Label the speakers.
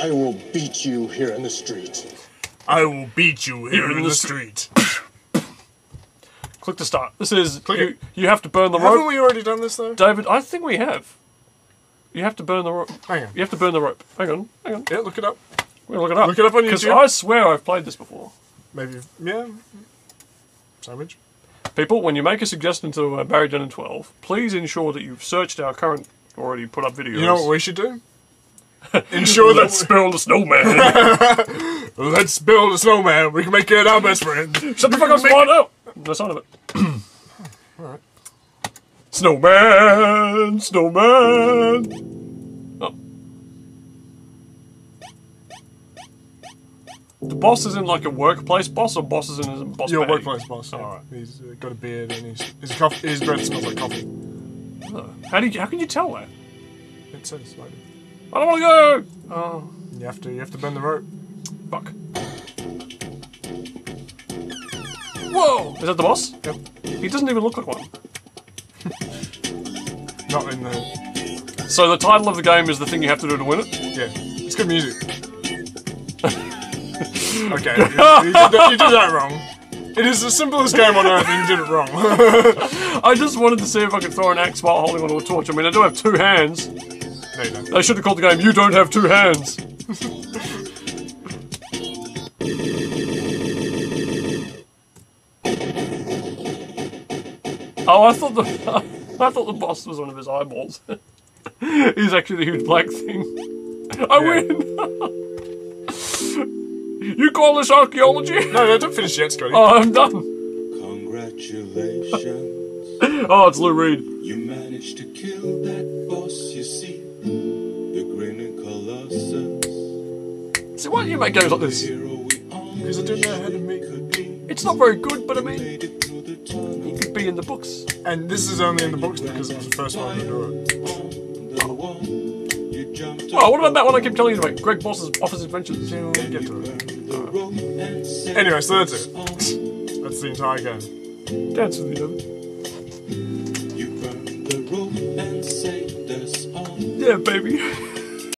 Speaker 1: I will beat you here in the street.
Speaker 2: I will beat you here in, the, street.
Speaker 3: Click to start. This is
Speaker 2: Click
Speaker 3: you, you have to burn the rope.
Speaker 2: Haven't we already done this though?
Speaker 3: David, I think we have. You have to burn the rope.
Speaker 2: Hang on.
Speaker 3: You have to burn the rope. Hang on, hang on.
Speaker 2: Yeah, look it up.
Speaker 3: We'll look it up.
Speaker 2: Look it up on YouTube.
Speaker 3: Because I swear I've played this before.
Speaker 2: Maybe. Yeah. Sandwich.
Speaker 3: People, when you make a suggestion to uh, Barry Dennen 12, please ensure that you've searched our current already put up videos.
Speaker 2: You know what we should do? Ensure that
Speaker 3: Let's build a snowman.
Speaker 2: let's build a snowman. We can make it our best friend.
Speaker 3: Shut the fuck up, Spawn! Oh! The sound of it.
Speaker 2: Alright.
Speaker 3: Snowman! Snowman! Oh. The boss is in like a workplace boss, or boss is in a boss
Speaker 2: Your
Speaker 3: bag?
Speaker 2: workplace boss. Yeah.
Speaker 3: Alright.
Speaker 2: He's uh, got a beard and he's, his, coffee, his breath smells like coffee.
Speaker 3: Oh. How, do you, how can you tell that?
Speaker 2: It says like
Speaker 3: I don't want to go! Oh,
Speaker 2: you have to you have to bend the rope.
Speaker 3: fuck. Whoa! Is that the boss?
Speaker 2: Yep.
Speaker 3: He doesn't even look like one.
Speaker 2: Not in the
Speaker 3: So the title of the game is the thing you have to do to win it?
Speaker 2: yeah. It's good music. okay, you, you, did that, you did that wrong. It is the simplest game on earth, and you did it wrong.
Speaker 3: I just wanted to see if I could throw an axe while holding onto a torch. I mean, I do have two hands.
Speaker 2: No, you.
Speaker 3: They should have called the game "You Don't Have Two Hands." oh, I thought the I thought the boss was one of his eyeballs. He's actually the huge black thing. I win. you call this archaeology?
Speaker 2: No, no, don't finish yet, Scotty.
Speaker 3: Oh, I'm done.
Speaker 4: Congratulations,
Speaker 3: Oh, it's Lou Reed.
Speaker 4: you managed to kill that boss, See,
Speaker 3: why do you make games like this?
Speaker 4: hero we all
Speaker 2: Because I don't know how to make.
Speaker 3: It's not very good, but I mean,
Speaker 4: it through the tunnel
Speaker 3: it could be in the books.
Speaker 2: And this is only in the books because it was the first one to do it.
Speaker 4: on the wall. You jumped
Speaker 3: Oh, what about that one I keep telling you about? Greg Boss's Office Adventures.
Speaker 2: We'll get to it.
Speaker 4: the rope and set
Speaker 2: Anyway, so that's it. That's the entire game.
Speaker 3: Dance with me, David.
Speaker 4: You burned the rope and saved us all.
Speaker 3: Yeah, baby.